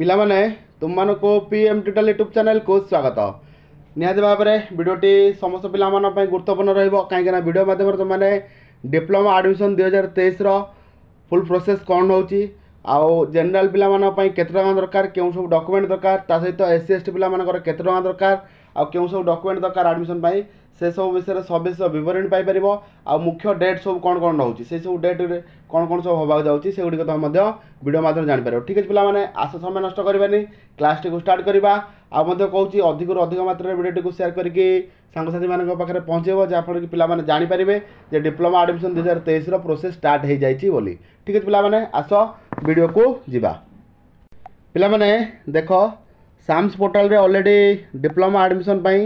ପିଲାମାନେ ତୁମମାନଙ୍କୁ P M total YouTube ଚ୍ୟାନେଲ୍କୁ ସ୍ୱାଗତ ନିହାତି ଭାବରେ ଭିଡ଼ିଓଟି ସମସ୍ତ ପିଲାମାନଙ୍କ ପାଇଁ ଗୁରୁତ୍ୱପୂର୍ଣ୍ଣ ରହିବ କାହିଁକିନା ଭିଡ଼ିଓ ମାଧ୍ୟମରେ ତୁମମାନେ ଡିପ୍ଲୋମା ଆଡ଼ମିସନ୍ ଦୁଇହଜାର ତେଇଶର ଫୁଲ୍ ପ୍ରୋସେସ୍ କ'ଣ ହେଉଛି ଆଉ ଜେନେରାଲ୍ ପିଲାମାନଙ୍କ ପାଇଁ କେତେ ଟଙ୍କା ଦରକାର କେଉଁ ସବୁ ଡକୁମେଣ୍ଟ ଦରକାର ତା ସହିତ ଏସ୍ ସି ଏସ୍ ଟି ପିଲାମାନଙ୍କର କେତେ ଟଙ୍କା ଦରକାର ଆଉ କେଉଁ ସବୁ ଡକୁମେଣ୍ଟ ଦରକାର ଆଡ଼ମିସନ୍ ପାଇଁ ସେସବୁ ବିଷୟରେ ସବିଶେଷ ବିବରଣୀ ପାଇପାରିବ ଆଉ ମୁଖ୍ୟ ଡେଟ୍ ସବୁ କ'ଣ କ'ଣ ରହୁଛି ସେଇ ସବୁ ଡେଟ୍ରେ କ'ଣ କ'ଣ ସବୁ ହେବାକୁ ଯାଉଛି ସେଗୁଡ଼ିକ ତୁମେ ମଧ୍ୟ ଭିଡ଼ିଓ ମାଧ୍ୟମରେ ଜାଣିପାରିବ ଠିକ୍ ଅଛି ପିଲାମାନେ ଆସ ସମୟ ନଷ୍ଟ କରିବାନି କ୍ଲାସ୍ଟିକୁ ଷ୍ଟାର୍ଟ କରିବା ଆଉ ମଧ୍ୟ କହୁଛି ଅଧିକରୁ ଅଧିକ ମାତ୍ରାରେ ଭିଡ଼ିଓଟିକୁ ସେୟାର କରିକି ସାଙ୍ଗସାଥିମାନଙ୍କ ପାଖରେ ପହଞ୍ଚାଇବ ଯାହାଫଳରେ କି ପିଲାମାନେ ଜାଣିପାରିବେ ଯେ ଡିପ୍ଲୋମା ଆଡ଼ମିସନ୍ ଦୁଇ ହଜାର ତେଇଶର ପ୍ରୋସେସ୍ ଷ୍ଟାର୍ଟ ହୋଇଯାଇଛି ବୋଲି ଠିକ୍ ଅଛି ପିଲାମାନେ ଆସ ଭିଡ଼ିଓକୁ ଯିବା ପିଲାମାନେ ଦେଖ ସାମ୍ସ ପୋର୍ଟାଲ୍ରେ ଅଲରେଡ଼ି ଡିପ୍ଲୋମା ଆଡ଼ମିସନ୍ ପାଇଁ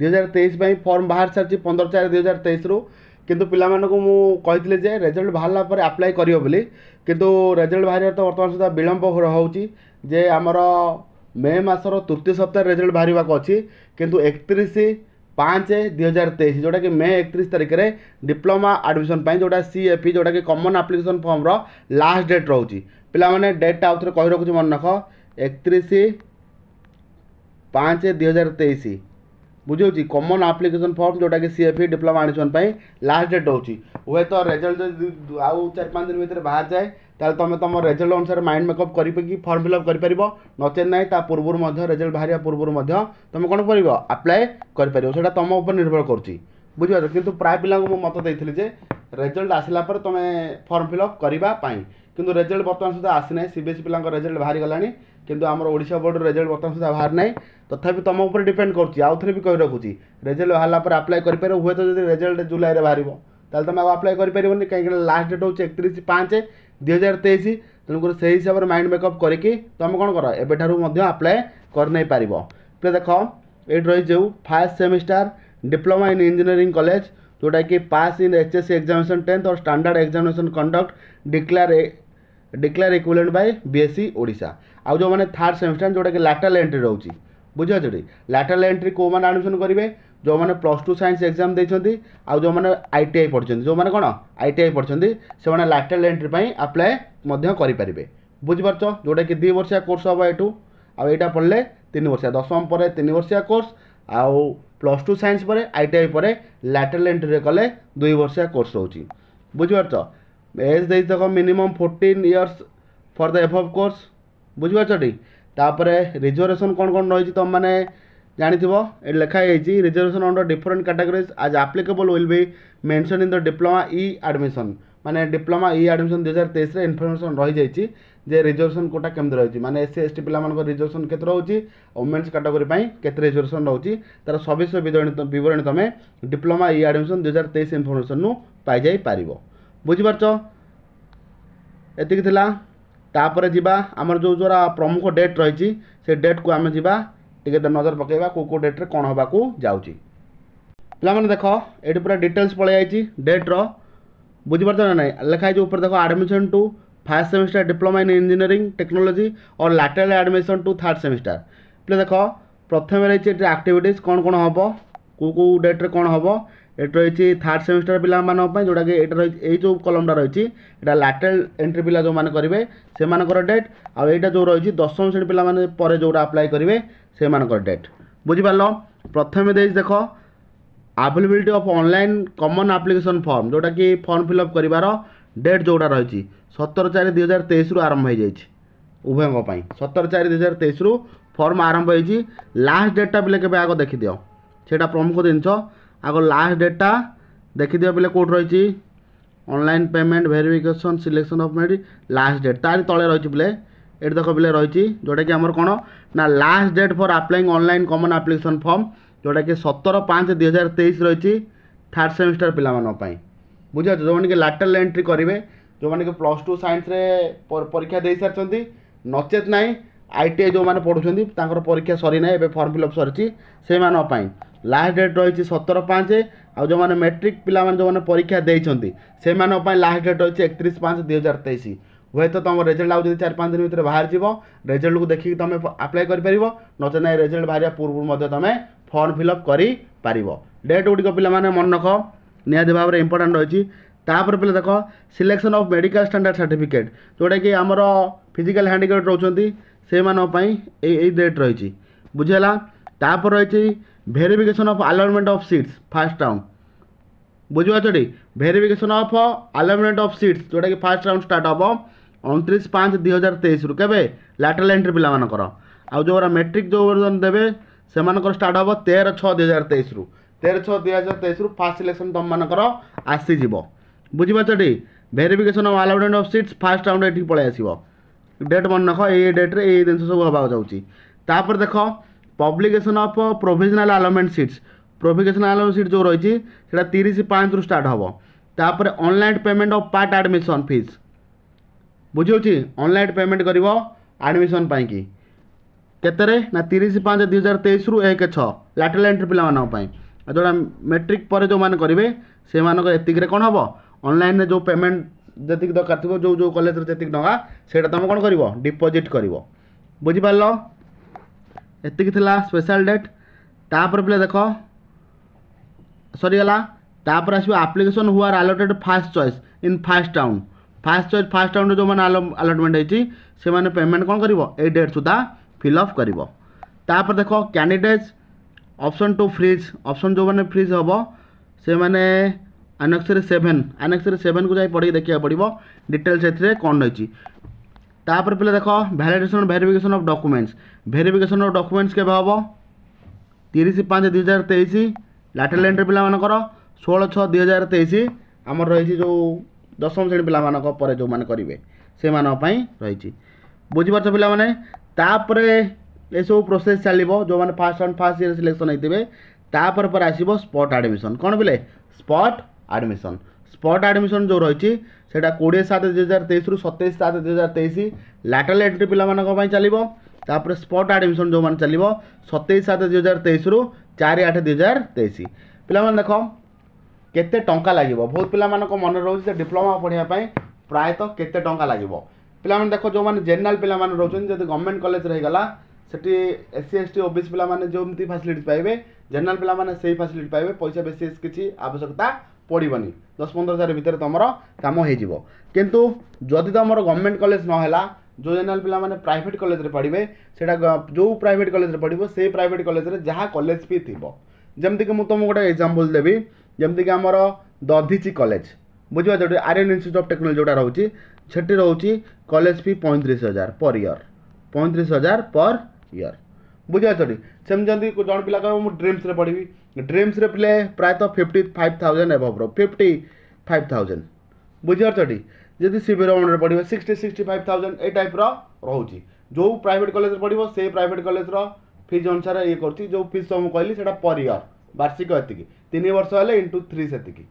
ଦୁଇ ହଜାର ତେଇଶ ପାଇଁ ଫର୍ମ ବାହାରି ସାରିଛି ପନ୍ଦର ଚାରି ଦୁଇ ହଜାର ତେଇଶରୁ କିନ୍ତୁ ପିଲାମାନଙ୍କୁ ମୁଁ କହିଥିଲି ଯେ ରେଜଲ୍ଟ ବାହାରିଲା ପରେ ଆପ୍ଲାଏ କରିବ ବୋଲି କିନ୍ତୁ ରେଜଲ୍ଟ ବାହାରିବା ତ ବର୍ତ୍ତମାନ ସୁଦ୍ଧା ବିଳମ୍ବ ହେଉଛି ଯେ ଆମର ମେ ମାସର ତୃତୀୟ ସପ୍ତାହରେ ରେଜଲ୍ଟ ବାହାରିବାକୁ ଅଛି କିନ୍ତୁ ଏକତିରିଶ ପାଞ୍ଚ ଦୁଇ ହଜାର ତେଇଶ ଯେଉଁଟାକି ମେ ଏକତିରିଶ ତାରିଖରେ ଡିପ୍ଲୋମା ଆଡ଼ମିସନ୍ ପାଇଁ ଯେଉଁଟା ସି ଏ ପି ଯେଉଁଟାକି କମନ୍ ଆପ୍ଲିକେସନ୍ ଫର୍ମର ଲାଷ୍ଟ ଡେଟ୍ ରହୁଛି ପିଲାମାନେ ଡେଟ୍ଟା ଆଉ ଥରେ କହି ରଖୁଛି ମନେ ରଖ ଏକତିରିଶ पाँच दुई हजार तेईस बुझे कमन आप्लिकेसन फर्म जोटा कि C F diploma admission last date हो हे तो रेजल्ट आउ चार पाँच दिन भितर बाहर जाए तो तुम तुम रेजल्ट अनुसार माइंड मेकअप कर फर्म फिलअप कर पार नचे ना ता पूर्व रेजल्ट बाहर पूर्व तुम कौन कर आप्लाए करा तुम उप निर्भर कर बुझे कि प्राय पिला मत देखी रेजल्ट आसला तुम फर्म फिलअप करने कितु रेजल्ट बर्तमान सुधा आसी ना सी बी एस रेजल्ट बाहरी गला କିନ୍ତୁ ଆମର ଓଡ଼ିଶା ବୋର୍ଡ଼ର ରେଜଲ୍ଟ ବର୍ତ୍ତମାନ ସୁଦ୍ଧା ବାହାରି ନାହିଁ ତଥାପି ତୁମ ଉପରେ ଡିପେଣ୍ଡ କରୁଛି ଆଉ ଥରେ ବି କହି ରଖୁଛି ରେଜଲ୍ଟ ବାହାରିଲା ପରେ ଆପ୍ଲାଏ କରିପାରିବ ହୁଏତ ଯଦି ରେଜଲ୍ଟ ଜୁଲାଇରେ ବାହାରିବ ତାହେଲେ ତୁମେ ଆଉ ଆପ୍ଲାଏ କରିପାରିବନି କାହିଁକିନା ଲାଷ୍ଟ ଡେଟ୍ ହେଉଛି ଏକତିରିଶ ପାଞ୍ଚ ଦୁଇହଜାର ତେଇଶ ତେଣୁକରି ସେହି ହିସାବରେ ମାଇଣ୍ଡ ମେକଅପ୍ କରିକି ତୁମେ କ'ଣ କର ଏବେଠାରୁ ମଧ୍ୟ ଆପ୍ଲାଏ କରିନେଇପାରିବ ପ୍ଲେ ଦେଖ ଏଇଠି ରହିଛି ଯେଉଁ first semester diploma in engineering college ଯେଉଁଟାକି pass in H S C examination tenth or standard examination conduct declare declare equivalent by BSC Odisha ଆଉ ଯେଉଁମାନେ ଥାର୍ଡ଼ ସେମିଷ୍ଟାର ଯେଉଁଟାକି ଲାଟାଲ ଏଣ୍ଟ୍ରି ରହୁଛି ବୁଝିପାରୁଛନ୍ତି ଲାଟାଲ ଏଣ୍ଟ୍ରି କେଉଁମାନେ ଆଡ଼ମିସନ୍ କରିବେ ଯେଉଁମାନେ ପ୍ଲସ୍ ଟୁ ସାଇନ୍ସ ଏକ୍ଜାମ୍ ଦେଇଛନ୍ତି ଆଉ ଯେଉଁମାନେ ଆଇ ଟି ଆଇ ପଢ଼ିଛନ୍ତି ଯେଉଁମାନେ କ'ଣ ଆଇ ଟି ଆଇ ପଢ଼ିଛନ୍ତି ସେମାନେ ଲାଟାଲ ଏଣ୍ଟ୍ରି ପାଇଁ ଆପ୍ଲାଏ ମଧ୍ୟ କରିପାରିବେ ବୁଝିପାରୁଛ ଯେଉଁଟାକି ଦୁଇ ବର୍ଷିଆ କୋର୍ସ ହେବ ଏଠୁ ଆଉ ଏଇଟା ପଢ଼ିଲେ ତିନି ବର୍ଷିଆ ଦଶମ ପରେ ତିନି ବର୍ଷିଆ କୋର୍ସ ଆଉ ପ୍ଲସ୍ ଟୁ ସାଇନ୍ସ ପରେ ଆଇ ଟି ଆଇ ପରେ ଲାଟାଲ ଏଣ୍ଟ୍ରିରେ କଲେ ଦୁଇ ବର୍ଷିଆ କୋର୍ସ ରହୁଛି ବୁଝିପାରୁଛ ଏଜ୍ ଦେଇଥିବ minimum fourteen years for the above course ବୁଝିପାରୁଛଟି ତାପରେ ରିଜର୍ଭେସନ୍ କ'ଣ କ'ଣ ରହିଛି ତୁମମାନେ ଜାଣିଥିବ ଏଠି ଲେଖା ହେଇଛି reservation under different categories as applicable will be mention in the diploma e admission ମାନେ ଡିପ୍ଲୋମା ଇ ଆଡ଼ମିସନ୍ ଦୁଇ ହଜାର ତେଇଶରେ ଇନଫର୍ମେସନ୍ ରହିଯାଇଛି ଯେ ରିଜର୍ଭେସନ୍ କୋଟା କେମିତି ରହିଛି ମାନେ ଏସ୍ ସି ଏସ୍ ଟି ପିଲାମାନଙ୍କ ରିଜର୍ଭେସନ୍ କେତେ ରହୁଛି ଓମେନ୍ସ କାଟାଗୋରୀ ପାଇଁ କେତେ ରିଜର୍ଭେସନ୍ ରହୁଛି ତା'ର ସବିଶେଷ ବିବରଣୀ ତୁମେ ଡିପ୍ଲୋମା ଇ ଆଡ଼ମିସନ୍ ଦୁଇ ହଜାର ତେଇଶ ଇନଫର୍ମେସନ୍ରୁ ପାଇଯାଇପାରିବ ବୁଝିପାରୁଛ ଏତିକି ଥିଲା ତାପରେ ଯିବା ଆମର ଯେଉଁ ଯେଉଁରା ପ୍ରମୁଖ ଡେଟ୍ ରହିଛି ସେ ଡେଟ୍କୁ ଆମେ ଯିବା ଟିକେ ନଜର ପକାଇବା କେଉଁ କେଉଁ ଡେଟ୍ରେ କ'ଣ ହେବାକୁ ଯାଉଛି ପିଲାମାନେ ଦେଖ ଏଠି ପୁରା ଡିଟେଲ୍ସ ପଳେଇ ଯାଇଛି ଡେଟ୍ର ବୁଝିପାରୁଛ ନା ନାହିଁ ଲେଖା ହେଇଛି ଉପରେ ଦେଖ admission to first semester diploma in engineering technology O lateral admission to third semester ପିଲା ଦେଖ ପ୍ରଥମେ ରହିଛି ଏଠି ଆକ୍ଟିଭିଟିଜ୍ କ'ଣ କ'ଣ ହେବ କେଉଁ କେଉଁ ଡେଟ୍ରେ କ'ଣ ହେବ ଏଠି ରହିଛି ଥାର୍ଡ଼ ସେମିଷ୍ଟାର ପିଲାମାନଙ୍କ ପାଇଁ ଯେଉଁଟାକି ଏଇଟା ରହିଛି ଏଇ ଯେଉଁ କଲମଟା ରହିଛି ଏଇଟା ଲାଟେରାଲ ଏଣ୍ଟ୍ରି ପିଲା ଯେଉଁମାନେ କରିବେ ସେମାନଙ୍କର ଡେଟ୍ ଆଉ ଏଇଟା ଯେଉଁ ରହିଛି ଦଶମ ଶ୍ରେଣୀ ପିଲାମାନେ ପରେ ଯେଉଁଟା ଆପ୍ଲାଏ କରିବେ ସେମାନଙ୍କର ଡେଟ୍ ବୁଝିପାରିଲ ପ୍ରଥମେ ଦେଇଛି ଦେଖ availability of online common application form ଯେଉଁଟାକି ଫର୍ମ ଫିଲ୍ଅପ୍ କରିବାର ଡେଟ୍ ଯେଉଁଟା ରହିଛି ସତର ଚାରି ଦୁଇ ହଜାର ତେଇଶରୁ ଆରମ୍ଭ ହୋଇଯାଇଛି ଉଭୟଙ୍କ ପାଇଁ ସତର ଚାରି ଦୁଇ ହଜାର ତେଇଶରୁ ଫର୍ମ ଆରମ୍ଭ ହୋଇଛି ଲାଷ୍ଟ ଡେଟ୍ଟା ପିଲା କେବେ ଆଗ ଦେଖିଦିଅ ସେଇଟା ପ୍ରମୁଖ ଜିନିଷ ଆଗ ଲାଷ୍ଟ ଡେଟ୍ଟା ଦେଖିଦିଅ ପିଲେ କେଉଁଠି ରହିଛି online payment verification selection of merit last date ତାରି ତଳେ ରହିଛି ପିଲେ ଏଠି ଦେଖ ପିଲେ ରହିଛି ଯେଉଁଟାକି ଆମର କ'ଣ ନା last date for applying online common application form ଯେଉଁଟାକି ସତର ପାଞ୍ଚ ଦୁଇ ହଜାର ତେଇଶ ରହିଛି ଥାର୍ଡ଼ ସେମିଷ୍ଟର ପିଲାମାନଙ୍କ ପାଇଁ ବୁଝିପାରୁଛ ଯେଉଁମାନେ କି ଲାଟେରାଲ୍ ଏଣ୍ଟ୍ରି କରିବେ ଯେଉଁମାନେ କି ପ୍ଲସ୍ ଟୁ ସାଇନ୍ସରେ ପରୀକ୍ଷା ଦେଇସାରିଛନ୍ତି ନଚେତ୍ ନାହିଁ ଆଇ ଟି ଆଇ ଯେଉଁମାନେ ପଢ଼ୁଛନ୍ତି ତାଙ୍କର ପରୀକ୍ଷା ସରିନାହିଁ ଏବେ ଫର୍ମ ଫିଲ୍ଅପ୍ ସରିଛି ସେମାନଙ୍କ ପାଇଁ ଲାଷ୍ଟ ଡେଟ୍ ରହିଛି ସତର ପାଞ୍ଚ ଆଉ ଯେଉଁମାନେ ମେଟ୍ରିକ୍ ପିଲାମାନେ ଯେଉଁମାନେ ପରୀକ୍ଷା ଦେଇଛନ୍ତି ସେମାନଙ୍କ ପାଇଁ ଲାଷ୍ଟ ଡେଟ୍ ରହିଛି ଏକତିରିଶ ପାଞ୍ଚ ଦୁଇ ହଜାର ତେଇଶ ହୁଏତ ତୁମ ରେଜଲ୍ଟ ଆଉ ଯଦି ଚାରି ପାଞ୍ଚ ଦିନ ଭିତରେ ବାହାରିଯିବ ରେଜଲ୍ଟକୁ ଦେଖିକି ତୁମେ ଆପ୍ଲାଏ କରିପାରିବ ନଚେତ ନାହିଁ ରେଜଲ୍ଟ ବାହାରିବା ପୂର୍ବରୁ ମଧ୍ୟ ତୁମେ ଫର୍ମ ଫିଲ୍ଅପ୍ କରିପାରିବ ଡେଟ୍ ଗୁଡ଼ିକ ପିଲାମାନେ ମନେ ରଖ ନିହାତି ଭାବରେ ଇମ୍ପୋର୍ଟାଣ୍ଟ ରହିଛି ତାପରେ ପିଲା ଦେଖ selection of medical standard certificate ଯେଉଁଟାକି ଆମର ଫିଜିକାଲ୍ ହ୍ୟାଣ୍ଡିକ୍ୟାପ୍ଟ ରହୁଛନ୍ତି ସେମାନଙ୍କ ପାଇଁ ଏଇ ଏଇ ଡେଟ୍ ରହିଛି ବୁଝିହେଲା ତାପରେ ରହିଛି verification of alignment of seats first round বুঝি পারছটি verification of alignment of seats ଯେଉଁଟାକି ଫାର୍ଷ୍ଟ ରାଉଣ୍ଡ ଷ୍ଟାର୍ଟ ହେବ ଅଣତିରିଶ ପାଞ୍ଚ ଦୁଇ ହଜାର ତେଇଶରୁ କେବେ ଲାଟେରାଲ ଏଣ୍ଟ୍ରି ପିଲାମାନଙ୍କର ଆଉ ଯେଉଁଗୁରା ମେଟ୍ରିକ୍ ଯେଉଁ ଦେବେ ସେମାନଙ୍କର ଷ୍ଟାର୍ଟ ହେବ ତେର ଛଅ ଦୁଇ ହଜାର ତେଇଶରୁ ତେର ଛଅ ଦୁଇ ହଜାର ତେଇଶରୁ ଫାର୍ଷ୍ଟ ସିଲେକ୍ସନ୍ ତୁମମାନଙ୍କର ଆସିଯିବ ବୁଝିପାରୁଛଟି verification of alignment of seats first round ଏଠିକି ପଳାଇ ଆସିବ ଡେଟ୍ ମନେ ରଖ ଏଇ ଡେଟ୍ରେ ଏଇ ଜିନିଷ ସବୁ ହେବାକୁ ଯାଉଛି ତାପରେ ଦେଖ publication of provisional allotment seats provisional allotment seat जो रही तीस पाँच रु स्टार्ट हे तापर अनल पेमेंट अफ पार्ट आडमिशन फिज बुझे अनल पेमेंट कर आडमिशन की केतरे ना तीस पाँच दुई हजार तेईस रु एक छः लाटेल एंट्री पिलाई जो मेट्रिक पर जो मैंने करेंगे से मानक कौन हम अनल जो पेमेंट जैसे दरकार थोड़ा जो जो कलेज टाँग से तुम कौन कर डिपोजिट कर बुझिपार ଏତିକି ଥିଲା ସ୍ପେଶାଲ୍ ଡେଟ୍ ତାପରେ ପିଲା ଦେଖ ସରିଗଲା ତାପରେ ଆସିବ application who are allotted first choice in first town first choice first ଟାଉନ୍ରେ ଯେଉଁମାନେ ଆଲଟମେଣ୍ଟ ହେଇଛି ସେମାନେ ପେମେଣ୍ଟ କ'ଣ କରିବ ଏଇ ଡେଟ୍ ସୁଦ୍ଧା ଫିଲ୍ଅପ୍ କରିବ ତାପରେ ଦେଖ candidates option to freeze option ଯେଉଁମାନେ ଫ୍ରିଜ୍ ହେବ ସେମାନେ ଆନେକ୍ସରୀ ସେଭେନ୍ ଆନେକ୍ସରୀ ସେଭେନ୍କୁ ଯାଇ ପଢ଼ିକି ଦେଖିବାକୁ ପଡ଼ିବ ଡିଟେଲ୍ସ ଏଥିରେ କ'ଣ ରହିଛି তাপরে পিলা দেখ validation verification of documents verification of documents কেবে হব তিরিশ পাঁচ দুই হাজার তেইশ ଲାଟେଲ ଏଣ୍ଟ୍ରି ପିଲାମାନଙ୍କର ଷୋହଳ ଛଅ ଦୁଇ ହଜାର ତେଇଶ ଆମର ରହିଛି ଯେଉଁ ଦଶମ ଶ୍ରେଣୀ ପିଲାମାନଙ୍କ ପରେ ଯେଉଁମାନେ କରିବେ ସେମାନଙ୍କ ପାଇଁ ରହିଛି ବୁଝିପାରୁଛ ପିଲାମାନେ ତାପରେ ଏସବୁ ପ୍ରୋସେସ୍ ଚାଲିବ ଯେଉଁମାନେ first and first year selection ହେଇଥିବେ ତାପରେ ପରେ ଆସିବ ସ୍ପଟ୍ ଆଡ଼ମିସନ୍ କ'ଣ ପିଲେ ସ୍ପଟ୍ ଆଡ଼ମିସନ୍ ସ୍ପଟ୍ ଆଡ଼ମିସନ୍ ଯେଉଁ ରହିଛି ସେଇଟା କୋଡ଼ିଏ ସାତ ଦୁଇ ହଜାର ତେଇଶରୁ ସତେଇଶ ସାତ ଦୁଇ ହଜାର ତେଇଶ ଲାଟେରାଲ୍ ଏଣ୍ଟ୍ରି ପିଲାମାନଙ୍କ ପାଇଁ ଚାଲିବ ତାପରେ ସ୍ପଟ୍ ଆଡ଼ମିସନ୍ ଯେଉଁମାନେ ଚାଲିବ ସତେଇଶ ସାତ ଦୁଇ ହଜାର ତେଇଶରୁ ଚାରି ଆଠ ଦୁଇ ହଜାର ତେଇଶ ପିଲାମାନେ ଦେଖ କେତେ ଟଙ୍କା ଲାଗିବ ବହୁତ ପିଲାମାନଙ୍କ ମନେ ରହୁଛି ଯେ ଡିପ୍ଲୋମା ପଢ଼ିବା ପାଇଁ ପ୍ରାୟତଃ କେତେ ଟଙ୍କା ଲାଗିବ ପିଲାମାନେ ଦେଖ ଯେଉଁମାନେ ଜେନେରାଲ୍ ପିଲାମାନେ ରହୁଛନ୍ତି ଯଦି ଗଭର୍ଣ୍ଣମେଣ୍ଟ କଲେଜରେ ହେଇଗଲା ସେଠି SC S T O B C ପିଲାମାନେ ଯେମିତି ଫାସିଲିଟି ପାଇବେ ଜେନେରାଲ୍ ପିଲାମାନେ ସେଇ ଫାସିଲିଟି ପାଇବେ ପଇସା ବେଶୀ କିଛି ଆବଶ୍ୟକତା ପଡ଼ିବନି ଦଶ ପନ୍ଦର ହଜାର ଭିତରେ ତୁମର କାମ ହେଇଯିବ କିନ୍ତୁ ଯଦି ତୁମର ଗଭର୍ଣ୍ଣମେଣ୍ଟ କଲେଜ ନହେଲା ଯେଉଁ ଜେନେରାଲ ପିଲାମାନେ ପ୍ରାଇଭେଟ୍ କଲେଜରେ ପଢ଼ିବେ ସେଇଟା ଯେଉଁ ପ୍ରାଇଭେଟ୍ କଲେଜରେ ପଢ଼ିବ ସେଇ ପ୍ରାଇଭେଟ୍ କଲେଜରେ ଯାହା କଲେଜ ବି ଥିବ ଯେମିତିକି ମୁଁ ତୁମକୁ ଗୋଟେ ଏକ୍ଜାମ୍ପଲ୍ ଦେବି ଯେମିତିକି ଆମର ଦଧିଚି କଲେଜ ବୁଝିବା ଯେଉଁଠି ଆରିୟନ୍ ଇନଷ୍ଟିଚ୍ୟୁଟ୍ ଅଫ୍ ଟେକ୍ନୋଲୋଜି ଯେଉଁଟା ରହୁଛି ସେଠି ରହୁଛି କଲେଜ ଫି ପଇଁତିରିଶ ହଜାର ପର୍ ଇୟର୍ ପଇଁତିରିଶ ହଜାର ପର୍ ଇୟର୍ ବୁଝିବା ସେଠି ସେମିତି ଯଦି ଜଣେ ପିଲା କହିବ ମୁଁ ଡ୍ରିମ୍ସରେ ପଢ଼ିବି ଡ୍ରିମ୍ସରେ ପିଲେ ପ୍ରାୟତଃ fifty five thousand ଏଭବ୍ର fifty five thousand ବୁଝିପାରୁଛଟି ଯଦି ଶିବିରମଣରେ ପଢ଼ିବ ସିକ୍ସଟି ସିକ୍ସଟି ଫାଇଭ୍ ଥାଉଜେଣ୍ଡ ଏଇ ଟାଇପ୍ର ରହୁଛି ଯେଉଁ ପ୍ରାଇଭେଟ୍ କଲେଜରେ ପଢ଼ିବ ସେଇ ପ୍ରାଇଭେଟ୍ କଲେଜର ଫିଜ୍ ଅନୁସାରେ ଇଏ କରୁଛି ଯେଉଁ ଫିଜ୍ ସବୁ କହିଲି ସେଇଟା ପର୍ ଇୟର୍ ବାର୍ଷିକ ଏତିକି ତିନି ବର୍ଷ ହେଲେ ଇଣ୍ଟୁ ଥ୍ରୀ ସେତିକି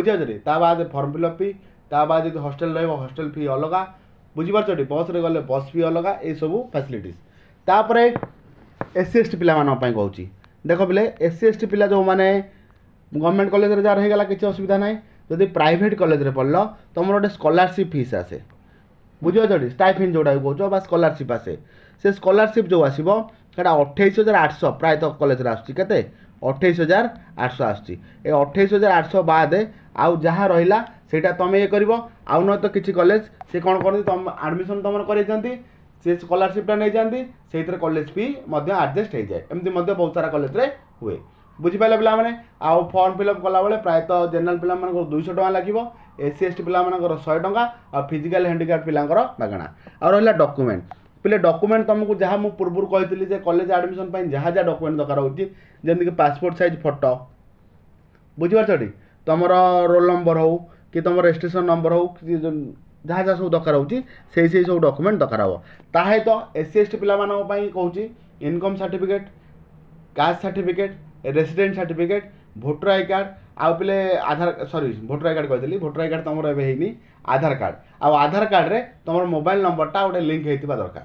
ବୁଝିପାରୁଛଟି ତା ବାଦ ଫର୍ମ ଫିଲ୍ଅପ୍ ଫି ତା ବାଦ ଯଦି ହଷ୍ଟେଲ୍ ରହିବ ହଷ୍ଟେଲ୍ ଫି ଅଲଗା ବୁଝିପାରୁଛଟି ବସ୍ରେ ଗଲେ ବସ୍ ଫି ଅଲଗା ଏସବୁ ଫ୍ୟାସିଲିଟିସ୍ ତାପରେ ଏସ୍ ସି ଏସ୍ ଟି ପିଲାମାନଙ୍କ ପାଇଁ କହୁଛି ଦେଖ ପିଲେ ଏସ୍ ସି ଏସ୍ ଟି ପିଲା ଯେଉଁମାନେ ଗଭର୍ଣ୍ଣମେଣ୍ଟ କଲେଜରେ ଯାହାର ହେଇଗଲା କିଛି ଅସୁବିଧା ନାହିଁ ଯଦି ପ୍ରାଇଭେଟ୍ କଲେଜରେ ପଢ଼ିଲ ତୁମର ଗୋଟେ ସ୍କଲାରସିପ୍ ଫିସ୍ ଆସେ ବୁଝିପାରୁଛ ଷ୍ଟାଇଫିନ୍ ଯେଉଁଟାକୁ କହୁଛ ବା ସ୍କଲାରସିପ୍ ଆସେ ସେ ସ୍କଲାରସିପ୍ ଯେଉଁ ଆସିବ ସେଇଟା ଅଠେଇଶ ହଜାର ଆଠଶହ ପ୍ରାୟତଃ କଲେଜରେ ଆସୁଛି କେତେ ଅଠେଇଶ ହଜାର ଆଠଶହ ଆସୁଛି ଏ ଅଠେଇଶ ହଜାର ଆଠଶହ ବାଦେ ଆଉ ଯାହା ରହିଲା ସେଇଟା ତୁମେ ଇଏ କରିବ ଆଉ ନହେତ କିଛି କଲେଜ ସେ କ'ଣ କରନ୍ତି ତୁମ ଆଡ଼ମିସନ୍ ତୁମର କରେଇଛନ୍ତି ସେ ସ୍କଲାରସିପ୍ଟା ନେଇଯାଆନ୍ତି ସେଇଥିରେ କଲେଜ ଫି ମଧ୍ୟ ଆଡ଼ଜଷ୍ଟ ହେଇଯାଏ ଏମିତି ମଧ୍ୟ ବହୁତ ସାରା କଲେଜରେ ହୁଏ ବୁଝିପାରିଲେ ପିଲାମାନେ ଆଉ ଫର୍ମ ଫିଲ୍ଅପ୍ କଲାବେଳେ ପ୍ରାୟତଃ ଜେନେରାଲ୍ ପିଲାମାନଙ୍କର ଦୁଇଶହ ଟଙ୍କା ଲାଗିବ ଏସ୍ ସି ଏସ୍ ଟି ପିଲାମାନଙ୍କର ଶହେ ଟଙ୍କା ଆଉ ଫିଜିକାଲ୍ ହ୍ୟାଣ୍ଡିକ୍ୟାପ୍ ପିଲାଙ୍କର ମାଗଣା ଆଉ ରହିଲା ଡକୁମେଣ୍ଟ ପିଲେ ଡକୁମେଣ୍ଟ ତୁମକୁ ଯାହା ମୁଁ ପୂର୍ବରୁ କହିଥିଲି ଯେ କଲେଜ ଆଡ଼ମିସନ୍ ପାଇଁ ଯାହା ଯାହା ଡକୁମେଣ୍ଟ ଦରକାର ହେଉଛି ଯେମିତିକି ପାସପୋର୍ଟ ସାଇଜ୍ ଫଟୋ ବୁଝିପାରୁଛ ଟି ତୁମର ରୋଲ୍ ନମ୍ବର ହେଉ କି ତୁମର ରେଜିଷ୍ଟ୍ରେସନ୍ ନମ୍ବର ହେଉ दाज아서 দরকার হউজি সেই সেই সক ডকুমেন্ট দরকার আবা তাহে তো এসসিএসটি পলামন কইছি income certificate caste certificate resident certificate voter I card আউ পলে Aadhaar sorry voter I card কইদেলি voter I card তোমর এবে হে নি আধার কার্ড আউ আধার কার্ড রে তোমর মোবাইল নাম্বারটা ওডে লিংক হেতিবা দরকার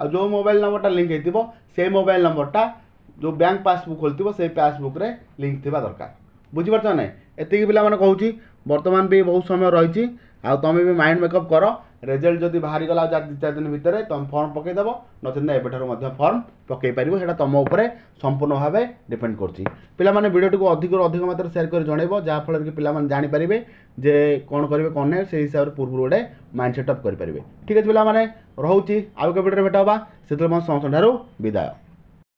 আউ জো মোবাইল নাম্বারটা লিংক হেতিবো সেই মোবাইল নাম্বারটা জো ব্যাংক পাসবুক খুলতিবো সেই পাসবুক রে লিংক হেতিবা দরকার বুঝি পারছ না এতে কি পলামন কইছি বর্তমান বি বহুত সময় রইছি ଆଉ ତୁମେ ବି ମାଇଣ୍ଡ ମେକଅପ୍ କର ରେଜଲ୍ଟ ଯଦି ବାହାରିଗଲା ଆଉ ଦୁଇ ଚାରି ଦିନ ଭିତରେ ତୁମେ ଫର୍ମ ପକେଇଦେବ ନଚେତ୍ ଏବେଠାରୁ ମଧ୍ୟ ଫର୍ମ ପକେଇ ପାରିବ ସେଇଟା ତୁମ ଉପରେ ସମ୍ପୂର୍ଣ୍ଣ ଭାବେ ଡିପେଣ୍ଡ କରୁଛି ପିଲାମାନେ ଭିଡ଼ିଓଟିକୁ ଅଧିକରୁ ଅଧିକ ମାତ୍ରାରେ ସେୟାର କରି ଜଣାଇବ ଯାହାଫଳରେ କି ପିଲାମାନେ ଜାଣିପାରିବେ ଯେ କ'ଣ କରିବେ କ'ଣ ନାହିଁ ସେଇ ହିସାବରେ ପୂର୍ବରୁ ଗୋଟେ ମାଇଣ୍ଡ ସେଟ୍ଅପ୍ କରିପାରିବେ ଠିକ୍ ଅଛି ପିଲାମାନେ ରହୁଛି ଆଉ କେବେ ଭିଡ଼ିଓରେ ଭେଟ ହେବା ସେତେବେଳେ ମୋ ସମସ୍ତଙ୍କଠାରୁ ବିଦାୟ